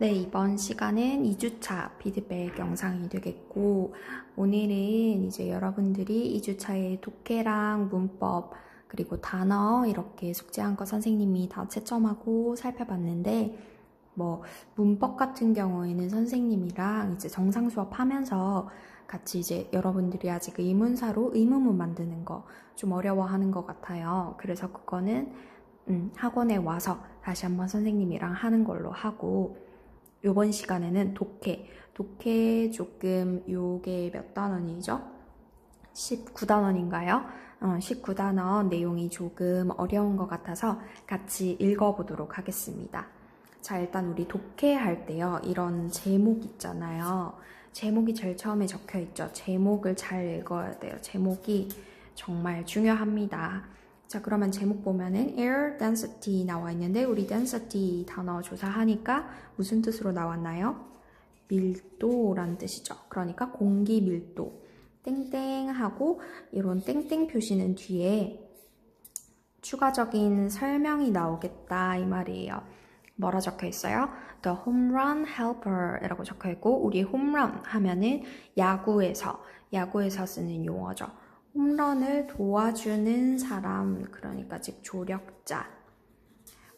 네, 이번 시간은 2주차 피드백 영상이 되겠고, 오늘은 이제 여러분들이 2주차의 독해랑 문법, 그리고 단어 이렇게 숙제한 거 선생님이 다 채점하고 살펴봤는데, 뭐, 문법 같은 경우에는 선생님이랑 이제 정상 수업 하면서 같이 이제 여러분들이 아직 의문사로 의문문 만드는 거 좀 어려워하는 것 같아요. 그래서 그거는 음, 학원에 와서 다시 한번 선생님이랑 하는 걸로 하고, 요번 시간에는 독해. 독해 조금 요게 몇 단원이죠? 19단원인가요? 어, 19단원 내용이 조금 어려운 것 같아서 같이 읽어보도록 하겠습니다. 자, 일단 우리 독해 할 때요. 이런 제목 있잖아요. 제목이 제일 처음에 적혀 있죠. 제목을 잘 읽어야 돼요. 제목이 정말 중요합니다. 자, 그러면 제목 보면은 air density 나와 있는데 우리 density 단어 조사하니까 무슨 뜻으로 나왔나요? 밀도란 뜻이죠. 그러니까 공기 밀도. 땡땡 하고 이런 땡땡 표시는 뒤에 추가적인 설명이 나오겠다 이 말이에요. 뭐라 적혀 있어요? The home run helper 이라고 적혀 있고 우리 홈런 하면은 야구에서 야구에서 쓰는 용어죠. 홈런을 도와주는 사람, 그러니까 즉 조력자.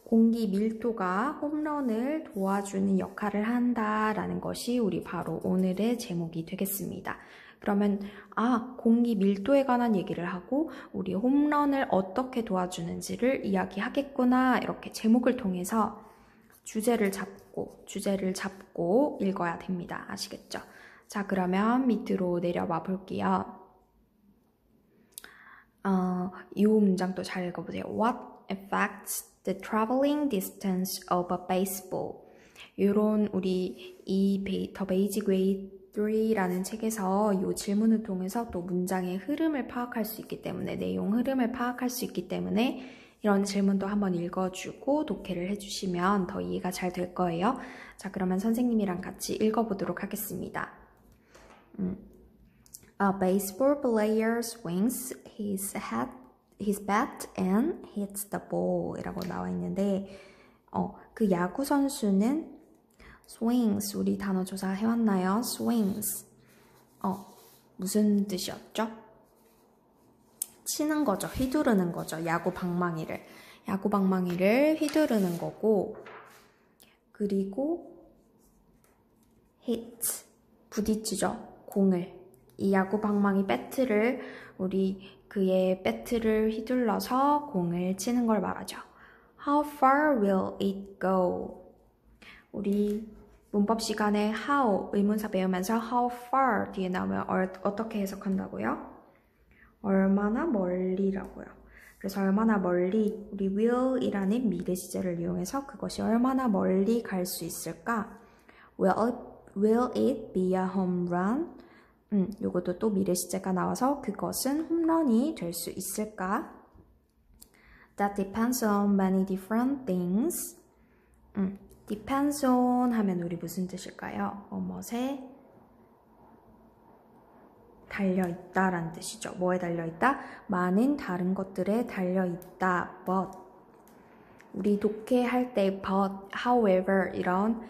공기 밀도가 홈런을 도와주는 역할을 한다라는 것이 우리 바로 오늘의 제목이 되겠습니다. 그러면 아 공기 밀도에 관한 얘기를 하고 우리 홈런을 어떻게 도와주는지를 이야기하겠구나 이렇게 제목을 통해서 주제를 잡고 주제를 잡고 읽어야 됩니다. 아시겠죠? 자 그러면 밑으로 내려와 볼게요. 어, 이 문장도 잘 읽어보세요. What affects the traveling distance of a baseball? 이런 우리 이 The Basic Way 3라는 책에서 이 질문을 통해서 또 문장의 흐름을 파악할 수 있기 때문에 내용 흐름을 파악할 수 있기 때문에 이런 질문도 한번 읽어주고 독해를 해주시면 더 이해가 잘 될 거예요. 자 그러면 선생님이랑 같이 읽어보도록 하겠습니다. 음. A baseball player swings his hat, his bat and hits the ball 이라고 나와 있는데 어, 그 야구 선수는 swings 우리 단어 조사 해왔나요? swings 어, 무슨 뜻이었죠? 치는 거죠. 휘두르는 거죠. 야구 방망이를. 야구 방망이를 휘두르는 거고 그리고 hit 부딪히죠. 공을 이 야구 방망이 배트를 우리 그의 배트를 휘둘러서 공을 치는 걸 말하죠. How far will it go? 우리 문법 시간에 how 의문사 배우면서 how far 뒤에 나오면 어, 떻게 해석한다고요? 얼마나 멀리라고요. 그래서 얼마나 멀리 우리 will이라는 미래 시제를 이용해서 그것이 얼마나 멀리 갈 수 있을까? Will it, will it be a home run? 음, 요것도 또 미래 시제가 나와서 그것은 홈런이 될 수 있을까? That depends on many different things. 음, depends on 하면 우리 무슨 뜻일까요? 뭐뭐에 달려있다라는 뜻이죠. 뭐에 달려있다? 많은 다른 것들에 달려있다. but 우리 독해할 때 but, however 이런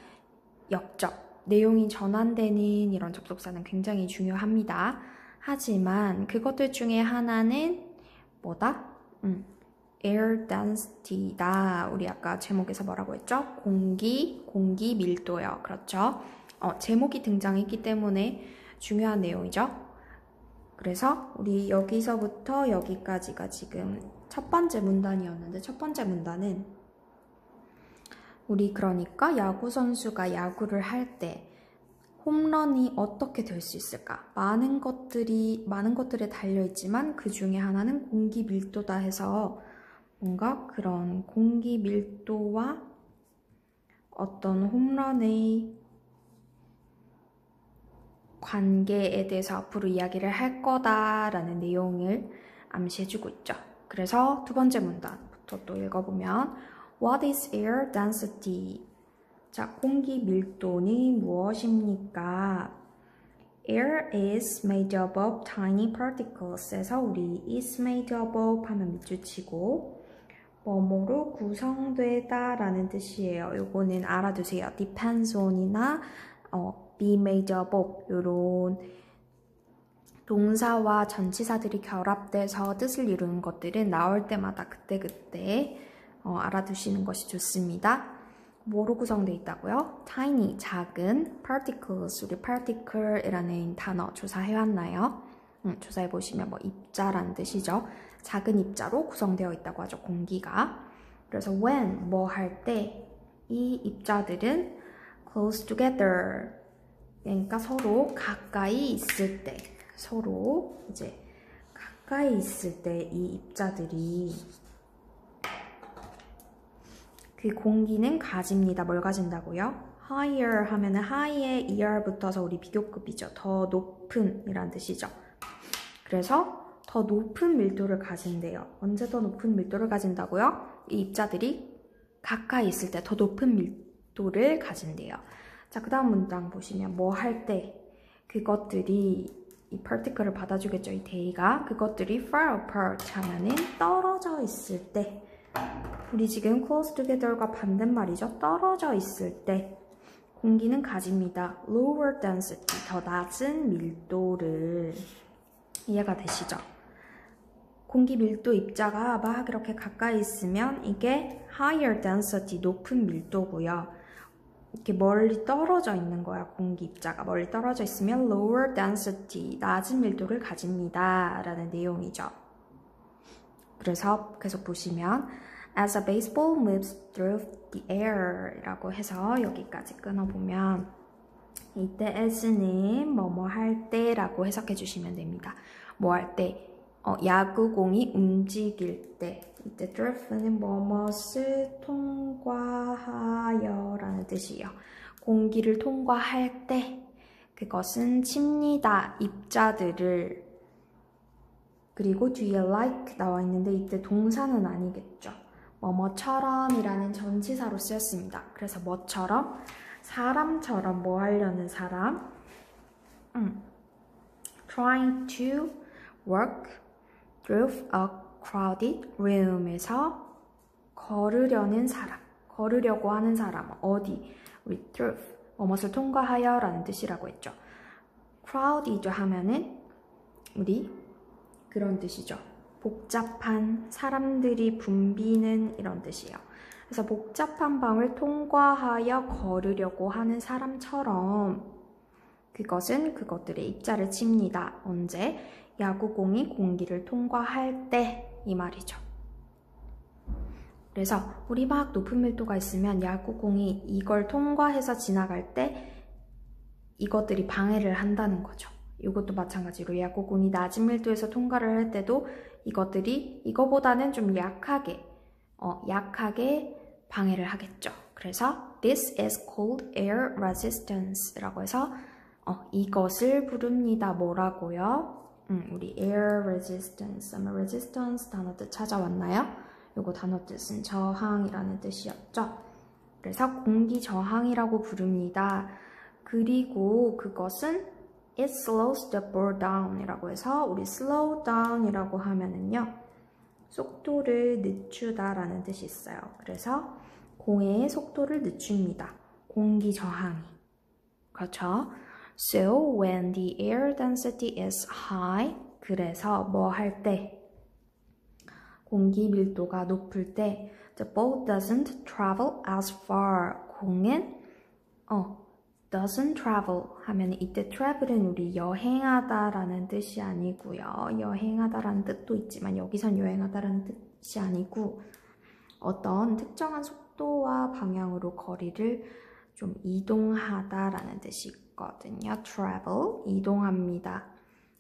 역적 내용이 전환되는 이런 접속사는 굉장히 중요합니다. 하지만 그것들 중에 하나는 뭐다? 음, air density다. 우리 아까 제목에서 뭐라고 했죠? 공기, 공기 밀도요. 그렇죠? 어, 제목이 등장했기 때문에 중요한 내용이죠. 그래서 우리 여기서부터 여기까지가 지금 첫 번째 문단이었는데 첫 번째 문단은 우리 그러니까 야구 선수가 야구를 할 때 홈런이 어떻게 될 수 있을까? 많은 것들이 많은 것들에 달려 있지만 그 중에 하나는 공기 밀도다 해서 뭔가 그런 공기 밀도와 어떤 홈런의 관계에 대해서 앞으로 이야기를 할 거다라는 내용을 암시해주고 있죠. 그래서 두 번째 문단부터 또 읽어보면 What is air density? 자, 공기 밀도는 무엇입니까? Air is made up of tiny particles. 에서 우리 is made up of 하면 밑줄 치고 뭐뭐로 구성되다 라는 뜻이에요. 요거는 알아두세요. depends on이나 어, be made up of 요런 동사와 전치사들이 결합돼서 뜻을 이루는 것들은 나올 때마다 그때그때 어, 알아두시는 것이 좋습니다. 뭐로 구성되어 있다고요? tiny, 작은, particles, 우리 particle이라는 단어 조사해왔나요? 음, 조사해보시면 뭐 입자라는 뜻이죠. 작은 입자로 구성되어 있다고 하죠. 공기가. 그래서 when, 뭐 할 때 이 입자들은 close together 그러니까 서로 가까이 있을 때 서로 이제 가까이 있을 때 이 입자들이 그 공기는 가집니다. 뭘 가진다고요? higher 하면은 high에 er 붙어서 우리 비교급이죠. 더 높은 이란 뜻이죠. 그래서 더 높은 밀도를 가진대요. 언제 더 높은 밀도를 가진다고요? 이 입자들이 가까이 있을 때 더 높은 밀도를 가진대요. 자, 그 다음 문장 보시면 뭐 할 때 그것들이 이 particle을 받아주겠죠. 이 데이가 그것들이 far apart 하면은 떨어져 있을 때 우리 지금 close together과 반대말이죠. 떨어져 있을 때 공기는 가집니다. lower density, 더 낮은 밀도를 이해가 되시죠? 공기 밀도 입자가 막 이렇게 가까이 있으면 이게 higher density, 높은 밀도고요. 이렇게 멀리 떨어져 있는 거야, 공기 입자가. 멀리 떨어져 있으면 lower density, 낮은 밀도를 가집니다. 라는 내용이죠. 그래서 계속 보시면 as a baseball moves through the air 라고 해서 여기까지 끊어보면 이때 as는 뭐뭐 할 때 라고 해석해 주시면 됩니다. 뭐 할 때? 어, 야구공이 움직일 때 이때 drift는 뭐뭇을 통과하여 라는 뜻이에요. 공기를 통과할 때 그것은 칩니다. 입자들을 그리고 뒤에 like 나와 있는데 이때 동사는 아니겠죠. 뭐뭐처럼 이라는 전치사로 쓰였습니다. 그래서 뭐처럼? 사람처럼 뭐 하려는 사람? 음. trying to work through a crowded room에서 걸으려는 사람, 걸으려고 하는 사람, 어디? 우리 through, 뭐뭇을 통과하여 라는 뜻이라고 했죠. crowded 하면은 우리 그런 뜻이죠. 복잡한 사람들이 붐비는 이런 뜻이에요. 그래서 복잡한 방을 통과하여 걸으려고 하는 사람처럼 그것은 그것들의 입자를 칩니다. 언제? 야구공이 공기를 통과할 때 이 말이죠. 그래서 우리 막 높은 밀도가 있으면 야구공이 이걸 통과해서 지나갈 때 이것들이 방해를 한다는 거죠. 이것도 마찬가지로 야구공이 낮은 밀도에서 통과를 할 때도 이것들이 이거보다는 좀 약하게 어, 약하게 방해를 하겠죠. 그래서 this is called air resistance라고 해서 어, 이것을 부릅니다. 뭐라고요? 음, 우리 air resistance, 아마 resistance 단어 뜻 찾아왔나요? 요거 단어 뜻은 저항이라는 뜻이었죠. 그래서 공기 저항이라고 부릅니다. 그리고 그것은 it slows the ball down 이라고 해서 우리 slow down 이라고 하면은요. 속도를 늦추다 라는 뜻이 있어요. 그래서 공의 속도를 늦춥니다. 공기 저항이. 그렇죠? So when the air density is high, 그래서 뭐 할 때? 공기 밀도가 높을 때 the ball doesn't travel as far. 공은 어 doesn't travel 하면 이때 travel은 우리 여행하다라는 뜻이 아니고요. 여행하다라는 뜻도 있지만 여기선 여행하다라는 뜻이 아니고 어떤 특정한 속도와 방향으로 거리를 좀 이동하다라는 뜻이 있거든요. travel, 이동합니다.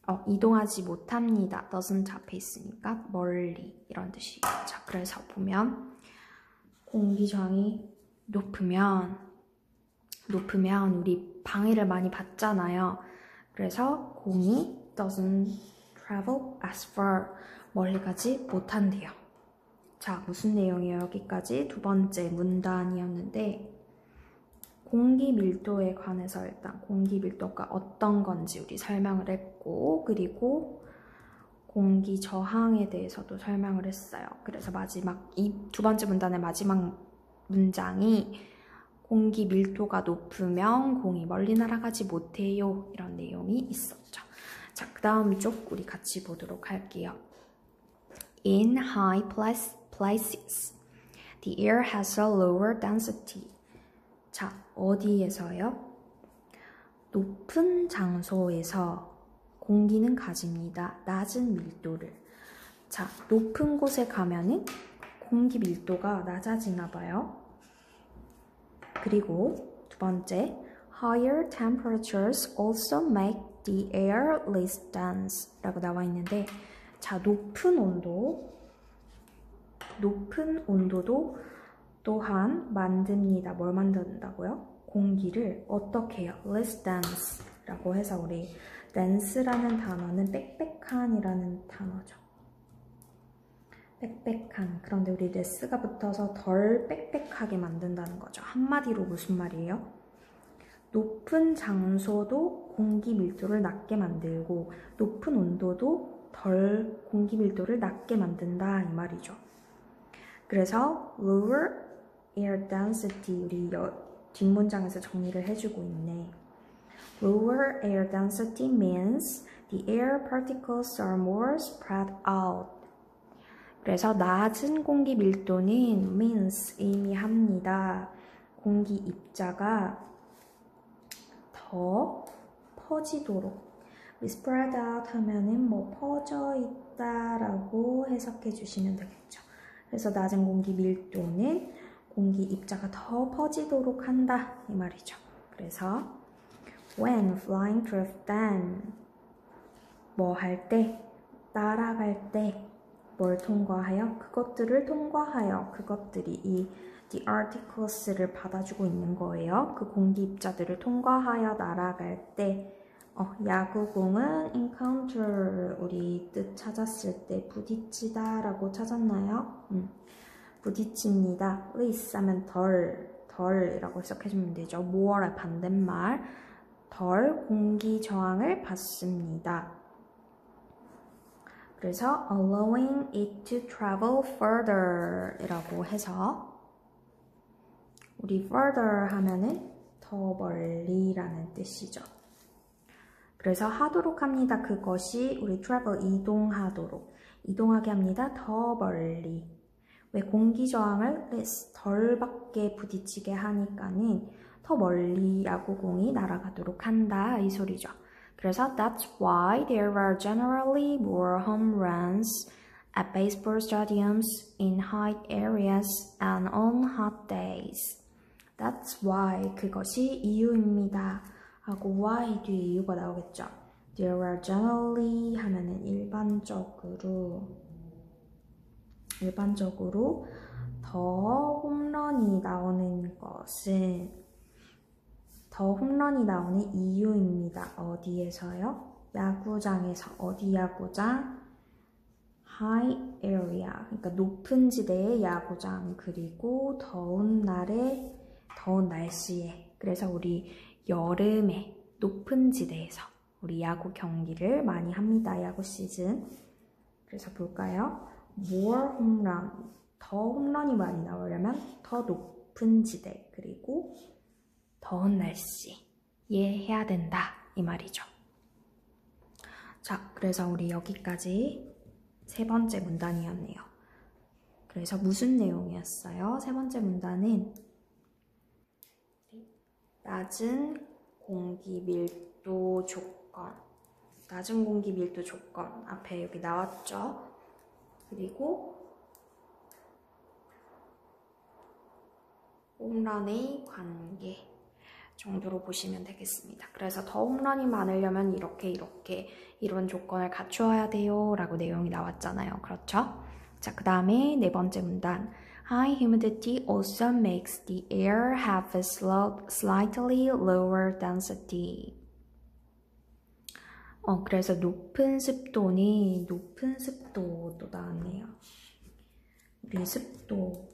어, 이동하지 못합니다. doesn't 앞에 있으니까 멀리 이런 뜻이죠. 그래서 보면 공기저항이 높으면 높으면 우리 방해를 많이 받잖아요. 그래서 공이 doesn't travel as far 멀리 가지 못한대요. 자, 무슨 내용이에요? 여기까지 두 번째 문단이었는데 공기 밀도에 관해서 일단 공기 밀도가 어떤 건지 우리 설명을 했고 그리고 공기 저항에 대해서도 설명을 했어요. 그래서 마지막 이 두 번째 문단의 마지막 문장이 공기 밀도가 높으면 공이 멀리 날아가지 못해요. 이런 내용이 있었죠. 자, 그 다음 쪽 우리 같이 보도록 할게요. In high places, the air has a lower density. 자, 어디에서요? 높은 장소에서 공기는 가집니다. 낮은 밀도를. 자, 높은 곳에 가면은 공기 밀도가 낮아지나 봐요. 그리고 두 번째, higher temperatures also make the air less dense 라고 나와 있는데 자, 높은 온도 높은 온도도 또한 만듭니다. 뭘 만든다고요? 공기를 어떻게 해요? less dense 라고 해서 우리 dense라는 단어는 빽빽한이라는 단어죠. 빽빽한. 그런데 우리 less가 붙어서 덜 빽빽하게 만든다는 거죠. 한마디로 무슨 말이에요? 높은 장소도 공기 밀도를 낮게 만들고 높은 온도도 덜 공기 밀도를 낮게 만든다 이 말이죠. 그래서 lower air density 우리 뒷문장에서 정리를 해주고 있네. Lower air density means the air particles are more spread out. 그래서 낮은 공기 밀도는 means 의미합니다. 공기 입자가 더 퍼지도록 spread out 하면은 뭐 퍼져 있다라고 해석해 주시면 되겠죠. 그래서 낮은 공기 밀도는 공기 입자가 더 퍼지도록 한다 이 말이죠. 그래서 when flying through them 뭐 할 때, 날아갈 때 뭘 통과하여? 그것들을 통과하여 그것들이 이 the articles를 받아주고 있는 거예요. 그 공기 입자들을 통과하여 날아갈 때 어, 야구공은 encounter 우리 뜻 찾았을 때 부딪히다 라고 찾았나요? 음, 부딪힙니다. less 하면 덜, 덜이라고 해석해주면 되죠. more의 반대말 덜 공기 저항을 받습니다. 그래서 allowing it to travel further 이라고 해서 우리 further 하면은 더 멀리라는 뜻이죠. 그래서 하도록 합니다. 그것이 우리 travel 이동하도록 이동하게 합니다. 더 멀리 왜 공기 저항을 덜 밖에 부딪히게 하니까는 더 멀리 야구공이 날아가도록 한다 이 소리죠. 그래서 that's why there are generally more home runs at baseball stadiums in high areas and on hot days. That's why 그것이 이유입니다. 하고 why 뒤에 이유가 나오겠죠. There are generally 하면은 일반적으로 일반적으로 더 홈런이 나오는 것은 더 홈런이 나오는 이유입니다. 어디에서요? 야구장에서 어디 야구장? high area 그러니까 높은 지대의 야구장 그리고 더운 날에 더운 날씨에 그래서 우리 여름에 높은 지대에서 우리 야구 경기를 많이 합니다. 야구 시즌. 그래서 볼까요? more 홈런. 더 홈런이 많이 나오려면 더 높은 지대 그리고 더운 날씨에 해야 된다 이 말이죠. 자, 그래서 우리 여기까지 세 번째 문단이었네요. 그래서 무슨 내용이었어요? 세 번째 문단은 낮은 공기 밀도 조건 낮은 공기 밀도 조건 앞에 여기 나왔죠. 그리고 홈런의 관계 정도로 보시면 되겠습니다. 그래서 더 홈런이 많으려면 이렇게 이렇게 이런 조건을 갖추어야 돼요 라고 내용이 나왔잖아요. 그렇죠? 자, 그 다음에 네 번째 문단 High humidity also makes the air have a slightly lower density. 어, 그래서 높은 습도니 높은 습도도 나왔네요. 우리 습도,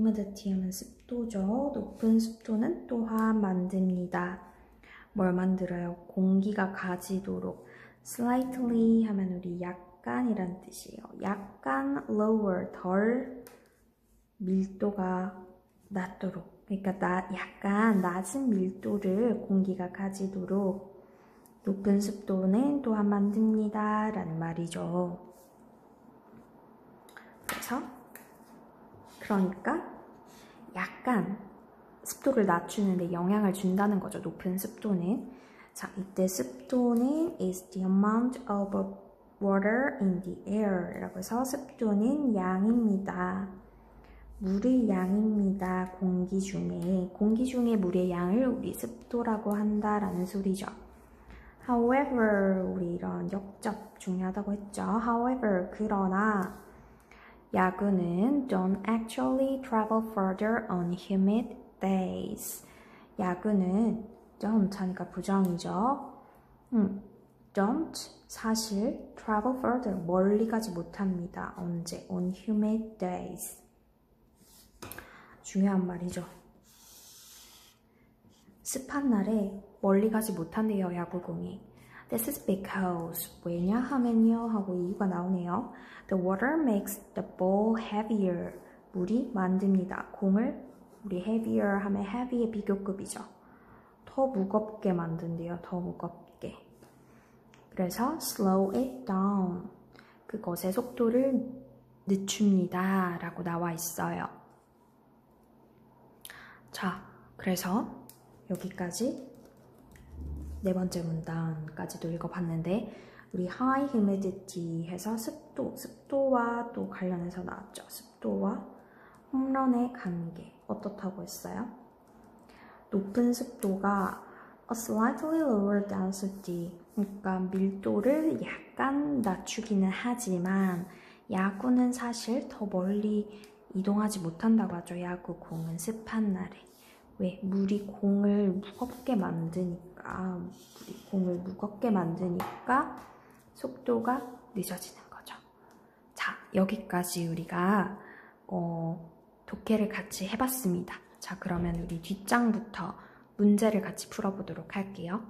하면 습도죠. 높은 습도는 또한 만듭니다. 뭘 만들어요? 공기가 가지도록 slightly 하면 우리 약 약간이란 뜻이에요. 약간 lower, 덜 밀도가 낮도록. 그러니까 나, 약간 낮은 밀도를 공기가 가지도록 높은 습도는 또한 만듭니다. 라는 말이죠. 그래서, 그러니까 약간 습도를 낮추는데 영향을 준다는 거죠. 높은 습도는. 자, 이때 습도는 is the amount of water in the air 라고 해서 습도는 양입니다. 물의 양입니다. 공기 중에 공기 중에 물의 양을 우리 습도라고 한다라는 소리죠. However, 우리 이런 역접 중요하다고 했죠. However, 그러나 야구는 don't actually travel further on humid days. 야구는 don't 하니까 부정이죠. 음, don't 사실 travel further 멀리 가지 못합니다. 언제? on humid days. 중요한 말이죠. 습한 날에 멀리 가지 못한대요, 야구공이. This is because 왜냐 하면요 하고 이유가 나오네요. The water makes the ball heavier. 물이 만듭니다. 공을 우리 heavier 하면 heavy의 비교급이죠. 더 무겁게 만든대요. 더 무겁게. 그래서 slow it down. 그것의 속도를 늦춥니다. 라고 나와 있어요. 자, 그래서 여기까지 네 번째 문단까지도 읽어봤는데 우리 high humidity 해서 습도, 습도와 또 관련해서 나왔죠. 습도와 홈런의 관계 어떻다고 했어요? 높은 습도가 a slightly lower density 그러니까 밀도를 약간 낮추기는 하지만 야구는 사실 더 멀리 이동하지 못한다고 하죠. 야구 공은 습한 날에. 왜? 물이 공을 무겁게 만드니까, 물이 공을 무겁게 만드니까 속도가 늦어지는 거죠. 자, 여기까지 우리가 어, 독해를 같이 해봤습니다. 자, 그러면 우리 뒷장부터 문제를 같이 풀어보도록 할게요.